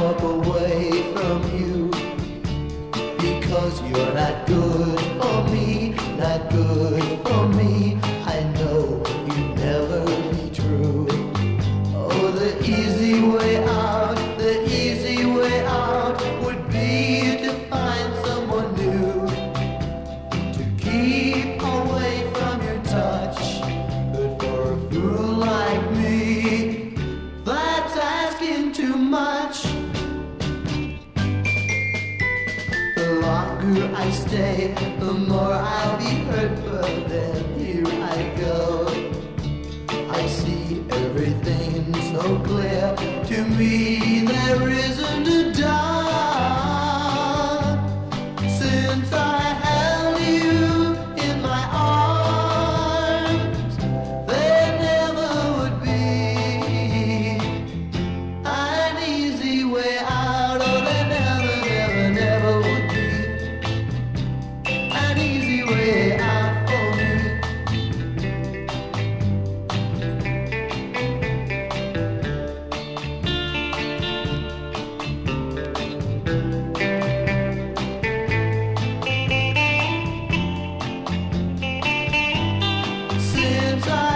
walk away from you because you're not good for me, not good for me. longer I stay, the more I'll be hurt, but then here I go. I see everything so clear. To me, there isn't Inside. I